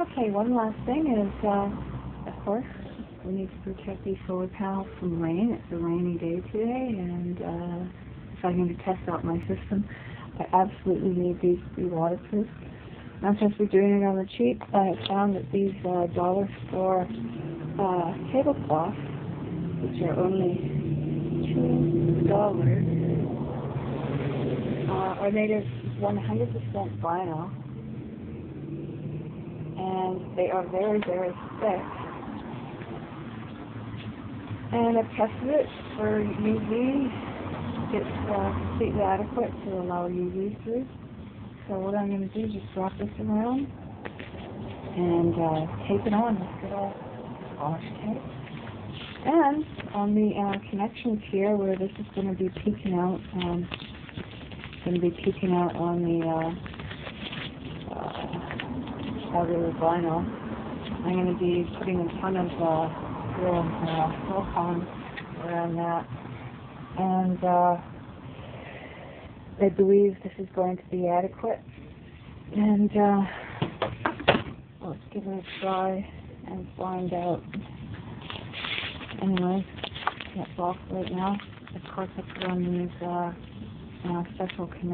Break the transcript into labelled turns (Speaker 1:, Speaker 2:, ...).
Speaker 1: Okay, one last thing is, uh, of course, we need to protect these solar panels from rain. It's a rainy day today, and uh, if I'm going to test out my system, I absolutely need these to be waterproof. Not just for doing it on the cheap, I have found that these uh, dollar store uh, tablecloths, which are only two dollars, uh, are made of 100% vinyl and they are very, very thick. And I've tested it for UV. It's uh, completely adequate to allow UV through. So what I'm going to do is just drop this around and uh, tape it on with good old Scotch tape. And on the uh, connections here where this is going to be peeking out, um, going to be peeking out on the uh, powder vinyl. I'm going to be putting a ton of uh, little uh, silicone around that. And uh, I believe this is going to be adequate. And uh, let's give it a try and find out. Anyway, that's off right now. Of course, I put on these uh, uh, special connections.